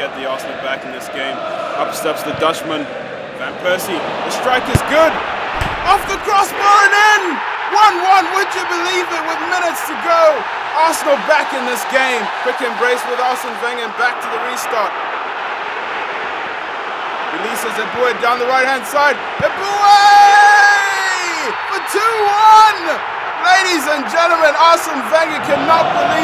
get the Arsenal back in this game? Up steps the Dutchman, Van Persie. The strike is good. Off the crossbar and in! 1-1, would you believe it, with minutes to go. Arsenal back in this game. Quick embrace with Arsene Wenger back to the restart. Releases Eboue down the right-hand side. Eboue! For 2-1! Ladies and gentlemen, Arsene Wenger cannot believe